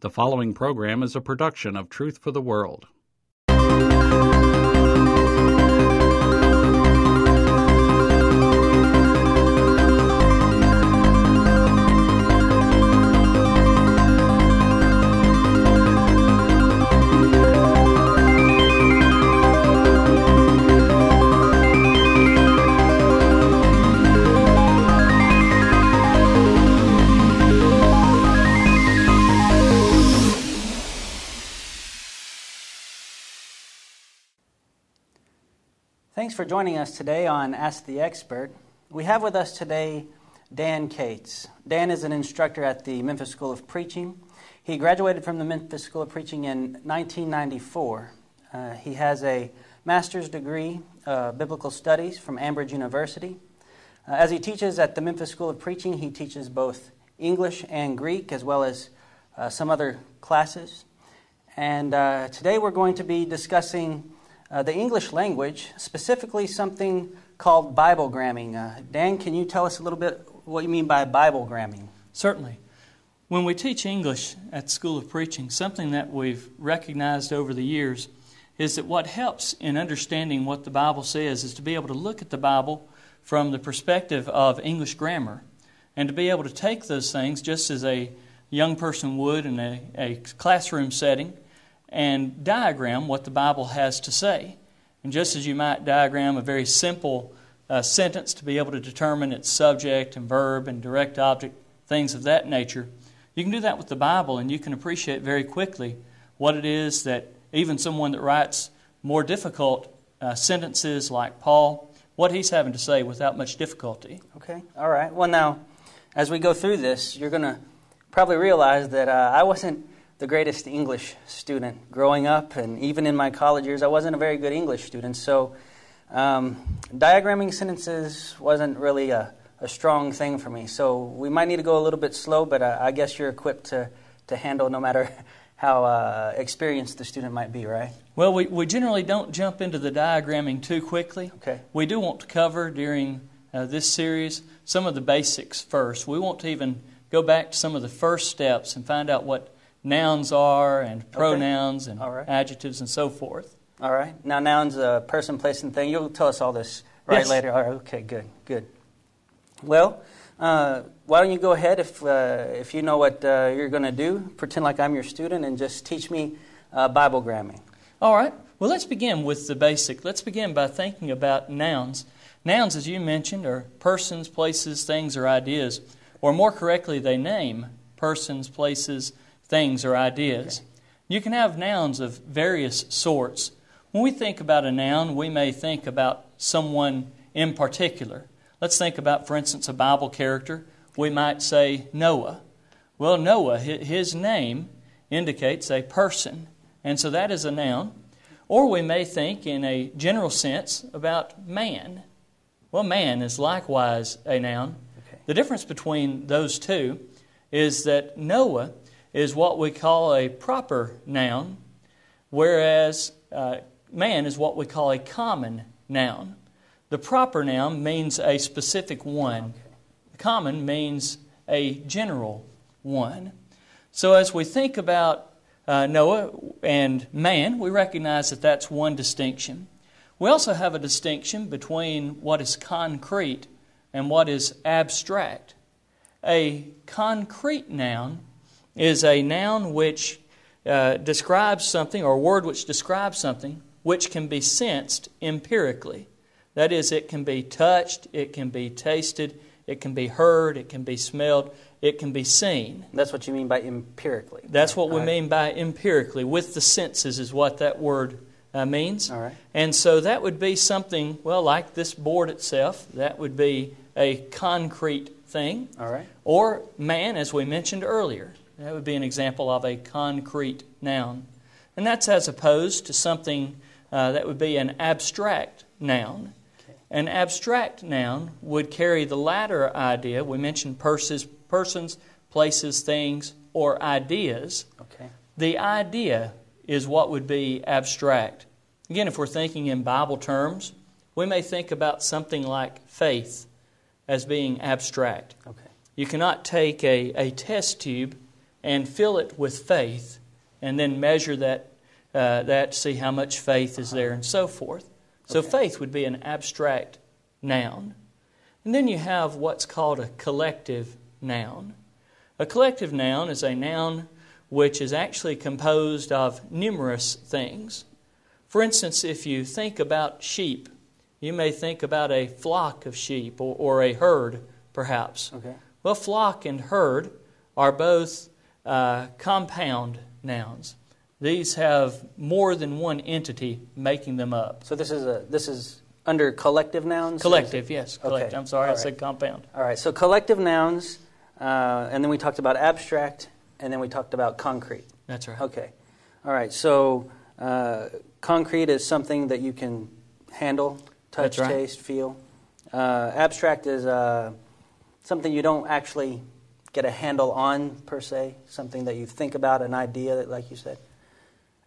The following program is a production of Truth for the World. For joining us today on Ask the Expert. We have with us today Dan Cates. Dan is an instructor at the Memphis School of Preaching. He graduated from the Memphis School of Preaching in 1994. Uh, he has a master's degree, uh, biblical studies from Amridge University. Uh, as he teaches at the Memphis School of Preaching, he teaches both English and Greek, as well as uh, some other classes. And uh, today we're going to be discussing uh, the English language, specifically something called Biblegramming. Uh, Dan, can you tell us a little bit what you mean by Biblegramming? Certainly. When we teach English at School of Preaching, something that we've recognized over the years is that what helps in understanding what the Bible says is to be able to look at the Bible from the perspective of English grammar and to be able to take those things just as a young person would in a, a classroom setting and diagram what the Bible has to say. And just as you might diagram a very simple uh, sentence to be able to determine its subject and verb and direct object, things of that nature, you can do that with the Bible and you can appreciate very quickly what it is that even someone that writes more difficult uh, sentences like Paul, what he's having to say without much difficulty. Okay, all right. Well, now, as we go through this, you're going to probably realize that uh, I wasn't the greatest English student growing up, and even in my college years, I wasn't a very good English student. So, um, diagramming sentences wasn't really a, a, strong thing for me. So, we might need to go a little bit slow, but uh, I guess you're equipped to, to handle no matter how uh, experienced the student might be, right? Well, we, we generally don't jump into the diagramming too quickly. Okay. We do want to cover during uh, this series some of the basics first. We want to even go back to some of the first steps and find out what nouns are and pronouns okay. and right. adjectives and so forth. All right. Now, nouns, a person, place, and thing. You'll tell us all this right yes. later. All right. Okay. Good. Good. Well, uh, why don't you go ahead if uh, if you know what uh, you're going to do? Pretend like I'm your student and just teach me uh, Biblegramming. All right. Well, let's begin with the basic. Let's begin by thinking about nouns. Nouns, as you mentioned, are persons, places, things, or ideas. Or more correctly, they name persons, places, things or ideas. Okay. You can have nouns of various sorts. When we think about a noun, we may think about someone in particular. Let's think about, for instance, a Bible character. We might say Noah. Well, Noah, his name indicates a person, and so that is a noun. Or we may think, in a general sense, about man. Well, man is likewise a noun. Okay. The difference between those two is that Noah is what we call a proper noun, whereas uh, man is what we call a common noun. The proper noun means a specific one, the common means a general one. So as we think about uh, Noah and man, we recognize that that's one distinction. We also have a distinction between what is concrete and what is abstract. A concrete noun is a noun which uh, describes something, or a word which describes something, which can be sensed empirically. That is, it can be touched, it can be tasted, it can be heard, it can be smelled, it can be seen. That's what you mean by empirically. That's what we right. mean by empirically. With the senses is what that word uh, means. All right. And so that would be something, well, like this board itself, that would be a concrete thing. All right. Or man, as we mentioned earlier. That would be an example of a concrete noun. And that's as opposed to something uh, that would be an abstract noun. Okay. An abstract noun would carry the latter idea. We mentioned purses, persons, places, things, or ideas. Okay. The idea is what would be abstract. Again, if we're thinking in Bible terms, we may think about something like faith as being abstract. Okay. You cannot take a, a test tube and fill it with faith, and then measure that, uh, that see how much faith is there, and so forth. So Okay. faith would be an abstract noun. And then you have what's called a collective noun. A collective noun is a noun which is actually composed of numerous things. For instance, if you think about sheep, you may think about a flock of sheep or, or a herd, perhaps. Okay. Well, flock and herd are both uh, compound nouns. These have more than one entity making them up. So this is a this is under collective nouns. Collective, yes, collective. Okay, I'm sorry, all I said compound. All right. So collective nouns, uh, and then we talked about abstract, and then we talked about concrete. That's right. Okay. All right. So uh, concrete is something that you can handle, touch, right. taste, feel. Uh, abstract is uh, something you don't actually get a handle on per se. Something that you think about, an idea, that, like you said.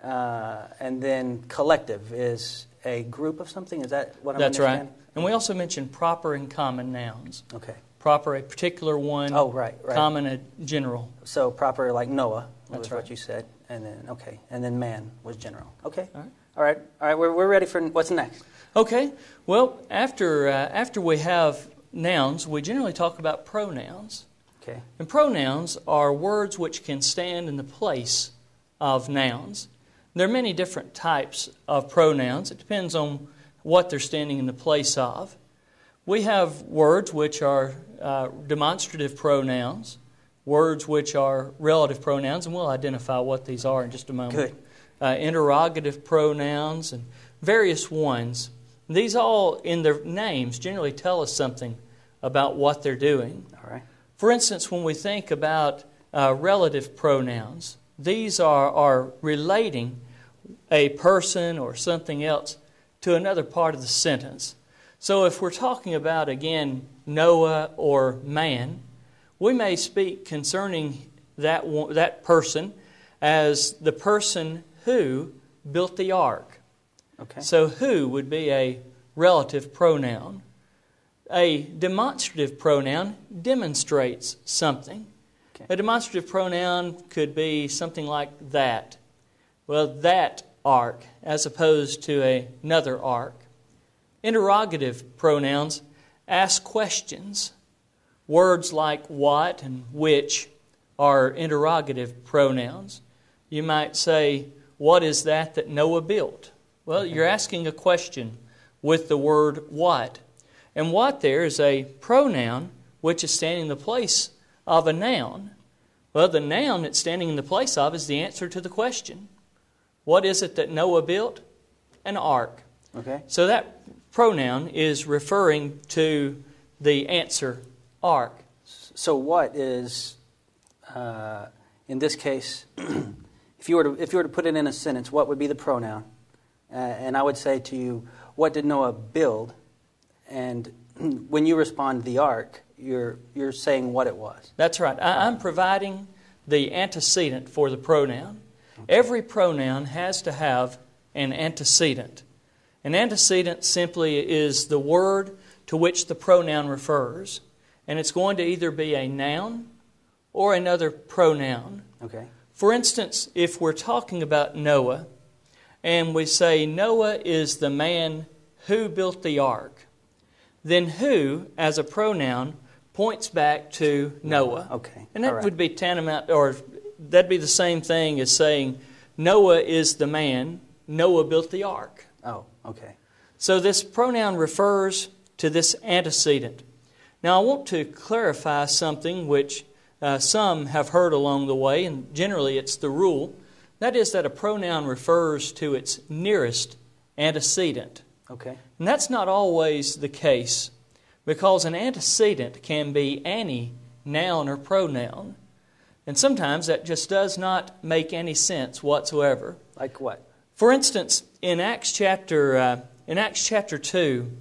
Uh, and then collective is a group of something. Is that what I'm That's right. And we also mentioned proper and common nouns. Okay. Proper, a particular one. Oh, right, right. Common, a general. So proper, like Noah, That's was right. what you said, and then okay, and then man was general. Okay. All right. All right. All right. We're, we're ready for what's next. Okay. Well, after uh, after we have nouns, we generally talk about pronouns. Okay. And pronouns are words which can stand in the place of nouns. There are many different types of pronouns. It depends on what they're standing in the place of. We have words which are uh, demonstrative pronouns, words which are relative pronouns, and we'll identify what these are in just a moment. Good. Uh, interrogative pronouns and various ones. These all, in their names, generally tell us something about what they're doing. For instance, when we think about uh, relative pronouns, these are, are relating a person or something else to another part of the sentence. So if we're talking about, again, Noah or man, we may speak concerning that, one, that person as the person who built the ark. Okay. So, who would be a relative pronoun. A demonstrative pronoun demonstrates something. Okay. A demonstrative pronoun could be something like that. Well, that ark, as opposed to a, another ark. Interrogative pronouns ask questions. Words like what and which are interrogative pronouns. You might say, What is that that Noah built? Well, you're asking a question with the word what. And what there is a pronoun which is standing in the place of a noun. Well, the noun it's standing in the place of is the answer to the question. What is it that Noah built? An ark. Okay. So that pronoun is referring to the answer ark. So what is, uh, in this case, if you were to if you were to put it in a sentence, what would be the pronoun? Uh, and I would say to you, what did Noah build? And when you respond the ark, you're you're saying what it was. That's right. I, I'm providing the antecedent for the pronoun. Every pronoun has to have an antecedent. An antecedent simply is the word to which the pronoun refers, and it's going to either be a noun or another pronoun. Okay. For instance, if we're talking about Noah, and we say Noah is the man who built the ark, then who, as a pronoun, points back to Noah. Okay. And that right. would be tantamount, or that'd be the same thing as saying Noah is the man, Noah built the ark. Oh, okay. So this pronoun refers to this antecedent. Now, I want to clarify something which uh, some have heard along the way, and generally it's the rule. That is that a pronoun refers to its nearest antecedent. Okay. And that's not always the case, because an antecedent can be any noun or pronoun. And sometimes that just does not make any sense whatsoever. Like what? For instance, in Acts chapter uh, in Acts chapter 2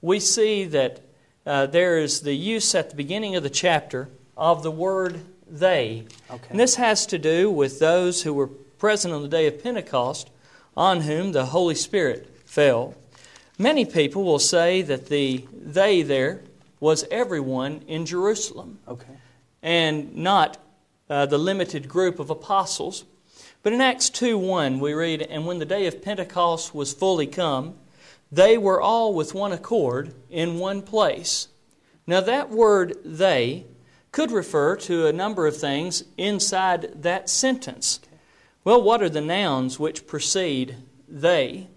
we see that uh, there is the use at the beginning of the chapter of the word "they," Okay. and this has to do with those who were present on the day of Pentecost, on whom the Holy Spirit fell. Many people will say that the "they" there was everyone in Jerusalem Okay. and not uh, the limited group of apostles. But in Acts 2 1, we read, And when the day of Pentecost was fully come, they were all with one accord in one place. Now, that word they could refer to a number of things inside that sentence. Well, what are the nouns which precede they?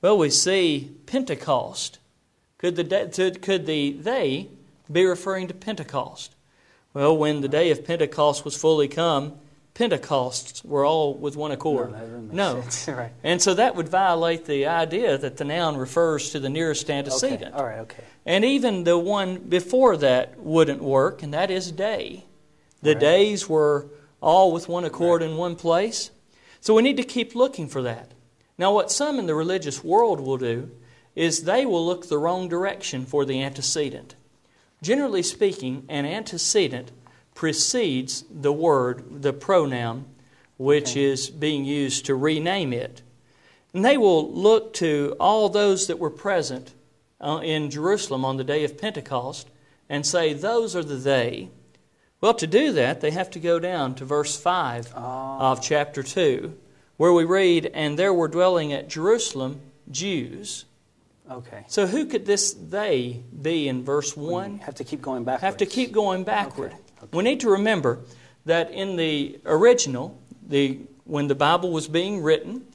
Well, we see Pentecost. Could the, could the they be referring to Pentecost? Well, when the day of Pentecost was fully come, Pentecosts were all with one accord. No. no. right. And so that would violate the idea that the noun refers to the nearest antecedent. Okay. All right, okay. And even the one before that wouldn't work, and that is day. The right. days were all with one accord right. in one place. So we need to keep looking for that. Now, what some in the religious world will do is they will look the wrong direction for the antecedent. Generally speaking, an antecedent precedes the word, the pronoun, which okay. is being used to rename it. And they will look to all those that were present uh, in Jerusalem on the day of Pentecost and say, Those are the they. Well, to do that, they have to go down to verse 5 oh. of chapter 2, where we read, And there were dwelling at Jerusalem Jews. Okay. So who could this they be in verse 1? have to keep going backward. Have to keep going backward. Okay. Okay. We need to remember that in the original, the, when the Bible was being written,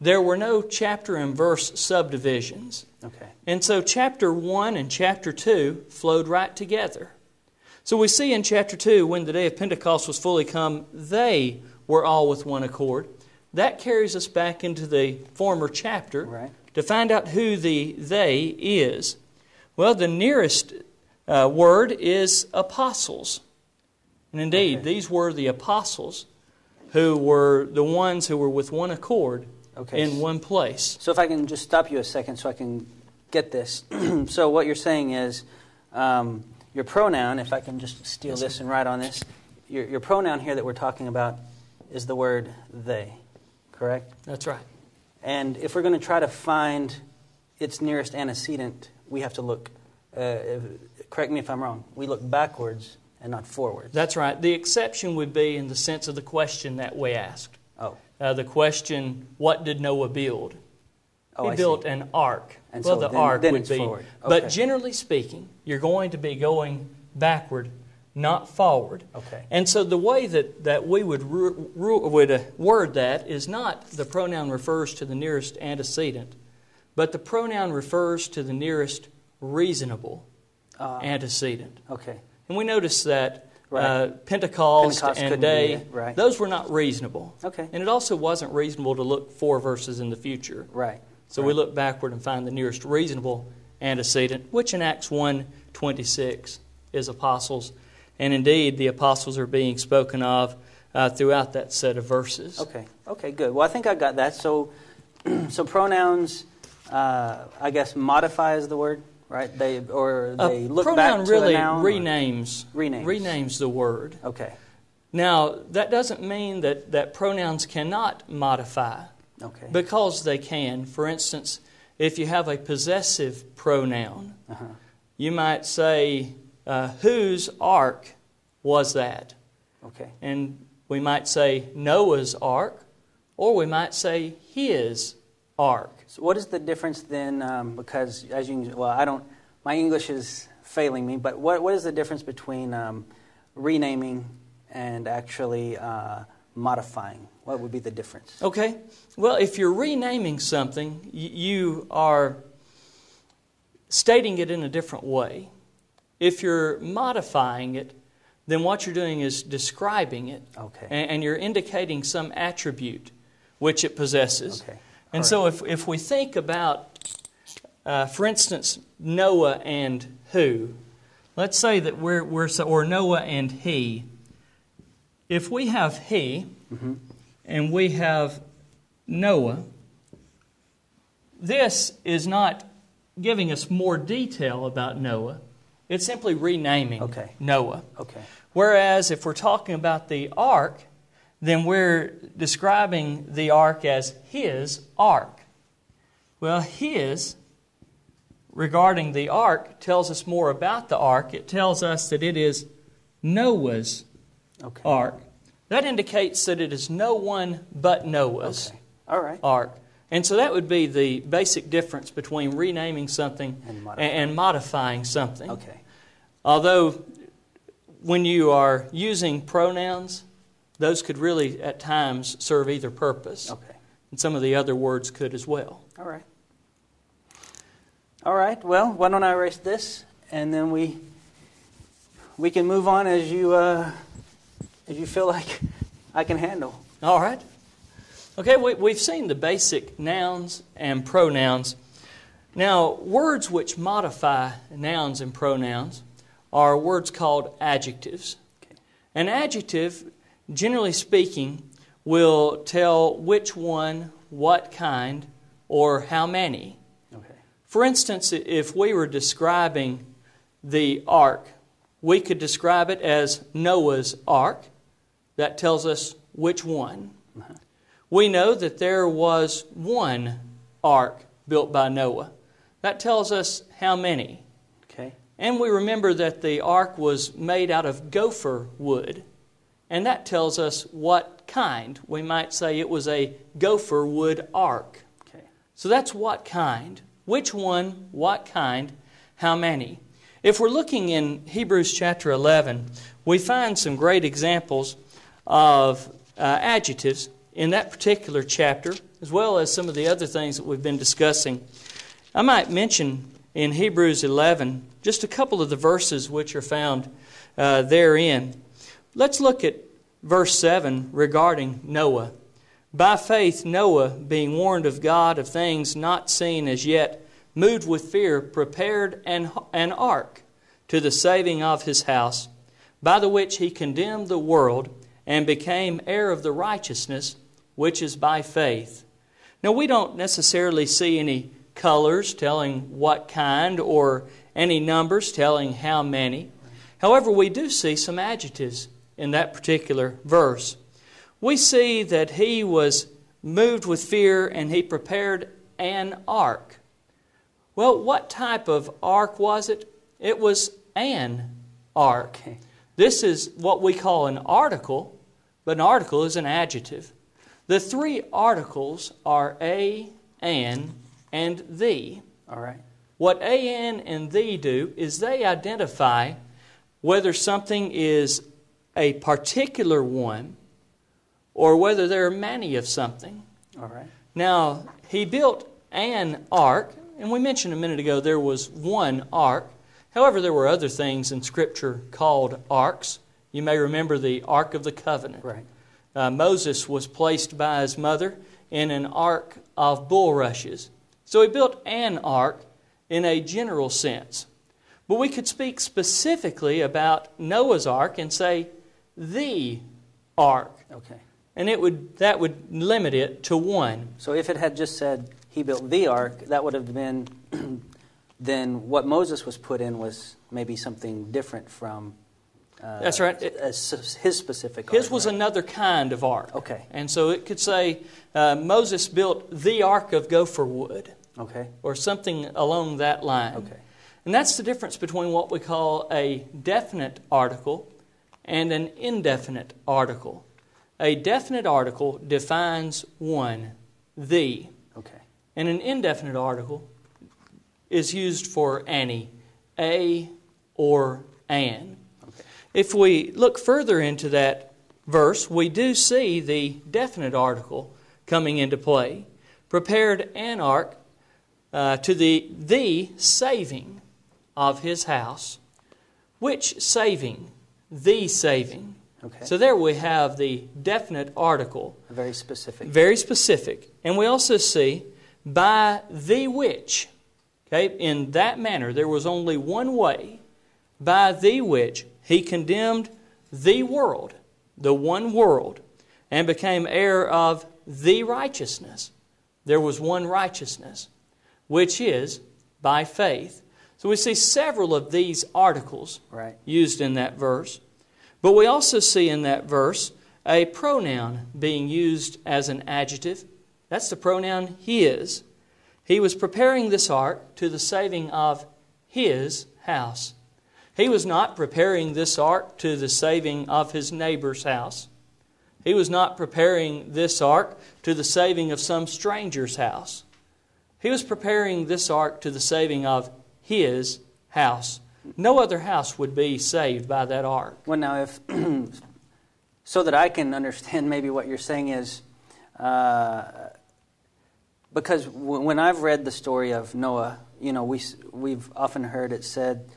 there were no chapter and verse subdivisions. Okay. And so chapter 1 and chapter 2 flowed right together. So we see in chapter 2, when the day of Pentecost was fully come, they were all with one accord. That carries us back into the former chapter right. to find out who the they is. Well, the nearest uh, word is apostles. And indeed, okay. these were the apostles who were the ones who were with one accord okay. in one place. So, if I can just stop you a second so I can get this. so, what you're saying is um, your pronoun, if I can just steal yes, this and write on this, your, your pronoun here that we're talking about is the word they, correct? That's right. And if we're going to try to find its nearest antecedent, we have to look, uh, correct me if I'm wrong, we look backwards and not forwards. That's right. The exception would be in the sense of the question that we asked. Oh. Uh, the question, what did Noah build? Oh, he I built see. an ark. And well, so the then, ark then would be. Forward. Okay. But generally speaking, you're going to be going backward, not forward. Okay. And so the way that, that we would, ru- ru- would uh, word that is not the pronoun refers to the nearest antecedent, but the pronoun refers to the nearest reasonable uh, antecedent. Okay. And we notice that Right. Uh, Pentecost, Pentecost and day, right. those were not reasonable. Okay. And it also wasn't reasonable to look four verses in the future. Right. So right. we look backward and find the nearest reasonable antecedent, which in Acts 1 26 is apostles. And indeed, the apostles are being spoken of uh, throughout that set of verses. Okay. Okay, good. Well, I think I got that. So, so pronouns, uh, I guess, modify is the word? right? They or they a look pronoun back to really the noun renames renames renames the word. Okay. Now that doesn't mean that that pronouns cannot modify. Okay. Because they can. For instance, if you have a possessive pronoun, uh-huh. you might say, uh, "Whose ark was that?" Okay. And we might say Noah's ark, or we might say his ark. So, what is the difference then? Um, because as you well, I don't. My English is failing me. But what what is the difference between um, renaming and actually uh, modifying? What would be the difference? Okay. Well, if you're renaming something, you are stating it in a different way. If you're modifying it, then what you're doing is describing it. Okay. And, you're indicating some attribute which it possesses. Okay. And so if, if we think about, uh, for instance, Noah and who, let's say that we're, we're so, or Noah and he. If we have he mm-hmm. and we have Noah, this is not giving us more detail about Noah. It's simply renaming okay. Noah. Okay. Whereas if we're talking about the ark, then we're describing the ark as his ark. Well, his, regarding the ark, tells us more about the ark. It tells us that it is Noah's okay. ark. that indicates that it is no one but Noah's Okay. All right. ark. And so that would be the basic difference between renaming something And modifying. and modifying something. Okay. Although, when you are using pronouns, those could really at times serve either purpose. Okay. And some of the other words could as well. All right. All right. Well, why don't I erase this, and then we we can move on as you uh, as you feel like I can handle. All right. Okay, we, we've seen the basic nouns and pronouns. Now, words which modify nouns and pronouns are words called adjectives. Okay. An adjective, generally speaking, will tell which one, what kind, or how many. Okay. For instance, if we were describing the ark, we could describe it as Noah's ark. That tells us which one. Uh-huh. We know that there was one ark built by Noah. That tells us how many. Okay. And we remember that the ark was made out of gopher wood. And that tells us what kind. We might say it was a gopher wood ark. Okay. So that's what kind. Which one, what kind, how many. If we're looking in Hebrews chapter 11, we find some great examples of uh, adjectives in that particular chapter, as well as some of the other things that we've been discussing. I might mention in Hebrews 11 just a couple of the verses which are found uh, therein. Let's look at verse 7 regarding Noah. By faith, Noah, being warned of God of things not seen as yet, moved with fear, prepared an, an ark to the saving of his house, by the which he condemned the world and became heir of the righteousness which is by faith. Now, we don't necessarily see any colors telling what kind or any numbers telling how many. However, we do see some adjectives in that particular verse. We see that he was moved with fear and he prepared an ark. Well, what type of ark was it? It was an ark. This is what we call an article, but an article is an adjective. The three articles are a, an, and the. All right. What a, an, and the do is they identify whether something is a particular one or whether there are many of something. All right. Now, he built an ark, and we mentioned a minute ago there was one ark. However, there were other things in Scripture called arks. You may remember the Ark of the Covenant. Right. Uh, Moses was placed by his mother in an ark of bulrushes. So he built an ark in a general sense. But we could speak specifically about Noah's ark and say the ark. Okay. And it would, that would limit it to one. So if it had just said he built the ark, that would have been then what Moses was put in was maybe something different from. Uh, That's right. It- as his specific. His ark, was right? another kind of ark. Okay. And so it could say uh, Moses built the ark of gopher wood Okay. or something along that line. Okay. And that's the difference between what we call a definite article and an indefinite article. A definite article defines one, the, Okay. and an indefinite article is used for any, a, or an. If we look further into that verse, we do see the definite article coming into play. Prepared an ark uh, to the the saving of his house. Which saving? The saving. Okay. So there we have the definite article, Very specific. very specific. And we also see by the which. Okay, in that manner, there was only one way by the which he condemned the world, the one world, and became heir of the righteousness. There was one righteousness, which is by faith. So we see several of these articles Right. used in that verse. But we also see in that verse a pronoun being used as an adjective. That's the pronoun his. He was preparing this ark to the saving of his house. He was not preparing this ark to the saving of his neighbor's house. He was not preparing this ark to the saving of some stranger's house. He was preparing this ark to the saving of his house. No other house would be saved by that ark. Well, now, if so that I can understand maybe what you're saying is, uh, because when I've read the story of Noah, you know, we we've often heard it said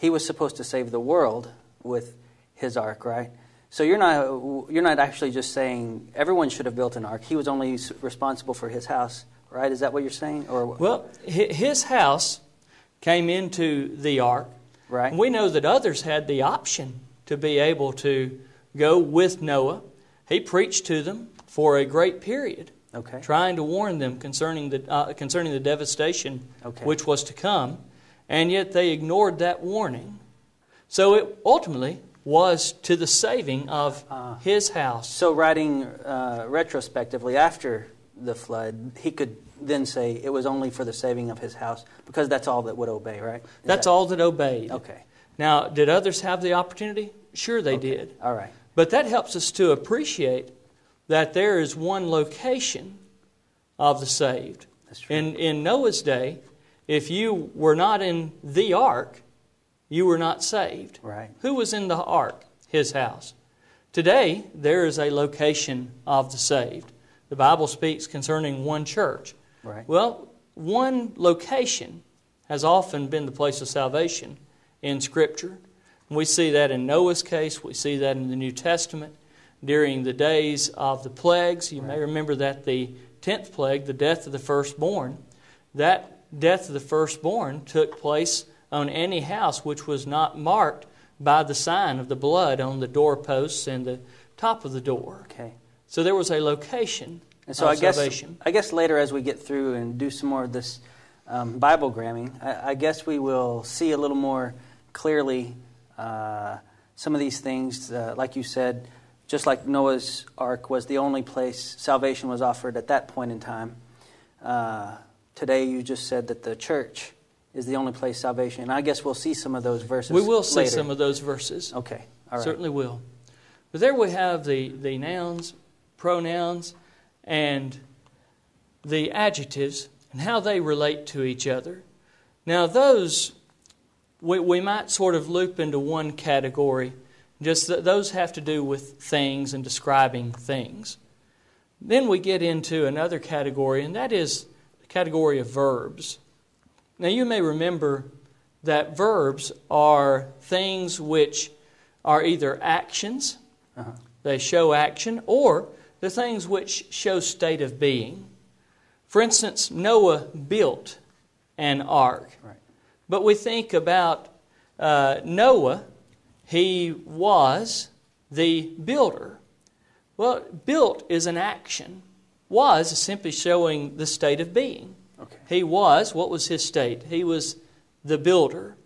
he was supposed to save the world with his ark, right? So you're not you're not actually just saying everyone should have built an ark. He was only responsible for his house, right? Is that what you're saying? Or well, his house came into the ark. Right. We know that others had the option to be able to go with Noah. He preached to them for a great period, okay. trying to warn them concerning the uh, concerning the devastation okay. which was to come, and yet they ignored that warning. So it ultimately was to the saving of uh, his house. So, writing uh, retrospectively after the flood, he could then say it was only for the saving of his house because that's all that would obey, right? Is that's that... all that obeyed. Okay. Now, did others have the opportunity? Sure, they okay. did. All right. But that helps us to appreciate that there is one location of the saved. That's true. In, in Noah's day, if you were not in the ark, you were not saved. Right. Who was in the ark? His house. Today, there is a location of the saved. The Bible speaks concerning one church. Right. Well, one location has often been the place of salvation in Scripture. We see that in Noah's case, we see that in the New Testament. During the days of the plagues, you right. may remember that the tenth plague, the death of the firstborn, that death of the firstborn took place on any house which was not marked by the sign of the blood on the doorposts and the top of the door. Okay. So there was a location and so of I guess, salvation. I guess later as we get through and do some more of this um, Biblegramming, I, I, guess we will see a little more clearly uh, some of these things. Uh, like you said, just like Noah's Ark was the only place salvation was offered at that point in time. Uh, today you just said that the church is the only place salvation. And I guess we'll see some of those verses. We will see later. some of those verses. Okay, all right. Certainly will. But there we have the, the nouns, pronouns, and the adjectives and how they relate to each other. Now, those we, we might sort of loop into one category. Just th- those have to do with things and describing things. Then we get into another category, and that is category of verbs. Now, you may remember that verbs are things which are either actions, uh-huh. they show action, or the things which show state of being. For instance, Noah built an ark. Right. But we think about uh, Noah, he was the builder. Well, built is an action. Was is simply showing the state of being. Okay. He was, what was his state? He was the builder.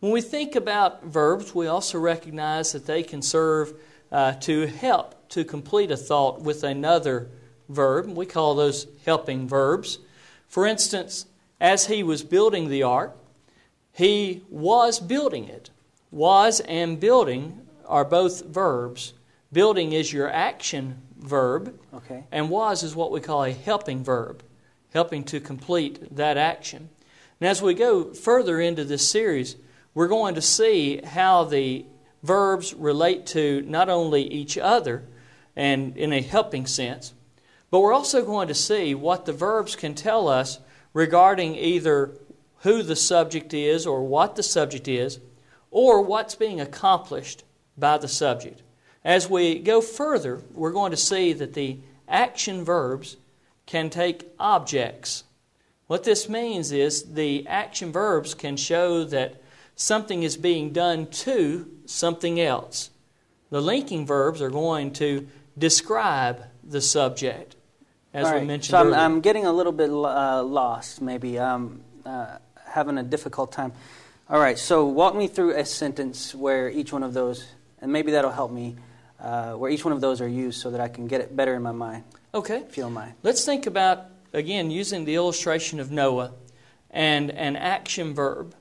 When we think about verbs, we also recognize that they can serve uh, to help to complete a thought with another verb. We call those helping verbs. For instance, as he was building the ark, he was building it. Was and building are both verbs. Building is your action verb, okay. and was is what we call a helping verb, helping to complete that action. And as we go further into this series, we're going to see how the verbs relate to not only each other and in a helping sense, but we're also going to see what the verbs can tell us regarding either who the subject is or what the subject is or what's being accomplished by the subject. As we go further, we're going to see that the action verbs can take objects. What this means is the action verbs can show that something is being done to something else. The linking verbs are going to describe the subject, as right. we mentioned so I'm. I'm getting a little bit uh, lost, maybe. Um, uh, having a difficult time. All right, so walk me through a sentence where each one of those, and maybe that'll help me, uh, where each one of those are used so that I can get it better in my mind. Okay. Feel you. Let's think about, again, using the illustration of Noah and an action verb.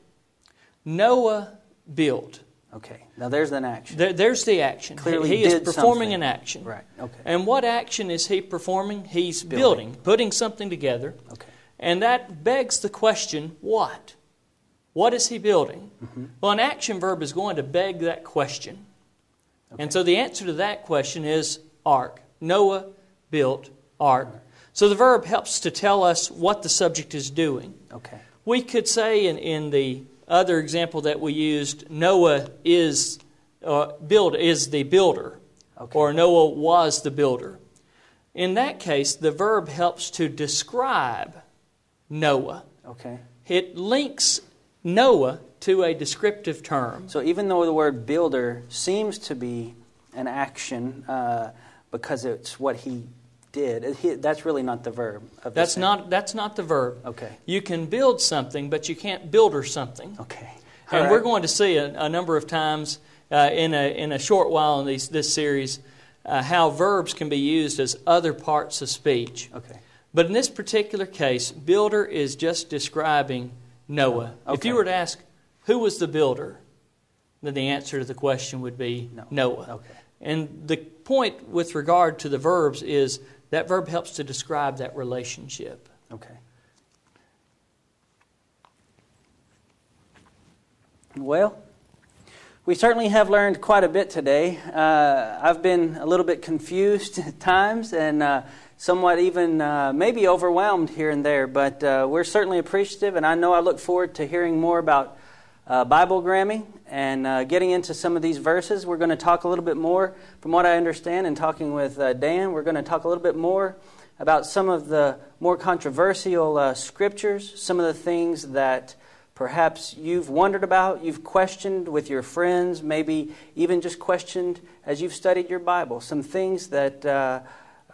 Noah built. Okay. Now there's an action. There, there's the action. Clearly he is did performing something. an action. Right. Okay. And what action is he performing? He's building, Building. putting something together. Okay. And that begs the question what? What is he building? Mm-hmm. Well, an action verb is going to beg that question. And so the answer to that question is ark. Noah built ark. So the verb helps to tell us what the subject is doing. Okay. We could say in, in the other example that we used, Noah is uh, build is the builder, Okay. or Noah was the builder. In that case, the verb helps to describe Noah. Okay. It links Noah to a descriptive term. So even though the word builder seems to be an action uh, because it's what he did, he, that's really not the verb. Of That's not that's not the verb. Okay. You can build something, but you can't builder something. Okay. And All we're going to see a, a number of times uh, in, a, in a short while in these, this series uh, how verbs can be used as other parts of speech. Okay. But in this particular case, builder is just describing Noah. Okay. If you were to ask, who was the builder? Then the answer to the question would be No. Noah. Okay. And the point with regard to the verbs is that verb helps to describe that relationship. Okay. Well, we certainly have learned quite a bit today. Uh, I've been a little bit confused at times and uh, somewhat even uh, maybe overwhelmed here and there, but uh, we're certainly appreciative, and I know I look forward to hearing more about uh, Biblegramming and uh, getting into some of these verses. We're going to talk a little bit more, from what I understand, and talking with uh, Dan, we're going to talk a little bit more about some of the more controversial uh, scriptures, some of the things that perhaps you've wondered about, you've questioned with your friends, maybe even just questioned as you've studied your Bible. Some things that uh,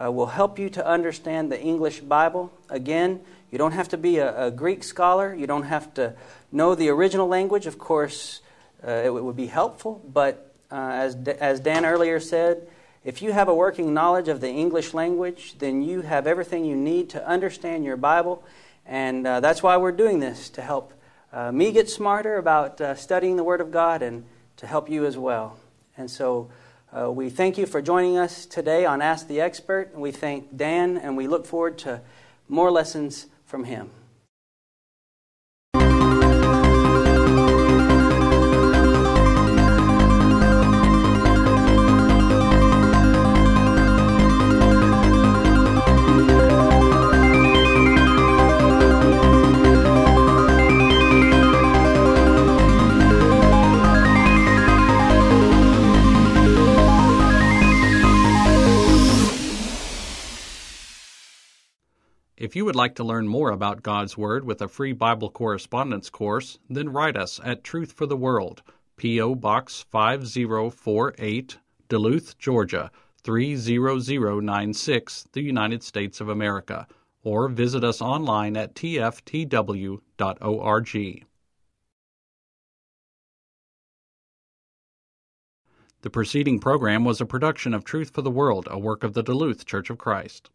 uh, will help you to understand the English Bible. Again, you don't have to be a, a Greek scholar, you don't have to know the original language. Of course, uh, it would be helpful, but uh, as, as Dan earlier said, if you have a working knowledge of the English language, then you have everything you need to understand your Bible. And uh, that's why we're doing this to help uh, me get smarter about uh, studying the Word of God and to help you as well. And so uh, we thank you for joining us today on Ask the Expert. We thank Dan, and we look forward to more lessons from him. Would like to learn more about God's Word with a free Bible correspondence course, then write us at Truth for the World, P.O. Box 5048, Duluth, Georgia 30096, the United States of America, or visit us online at tftw.org. The preceding program was a production of Truth for the World, a work of the Duluth Church of Christ.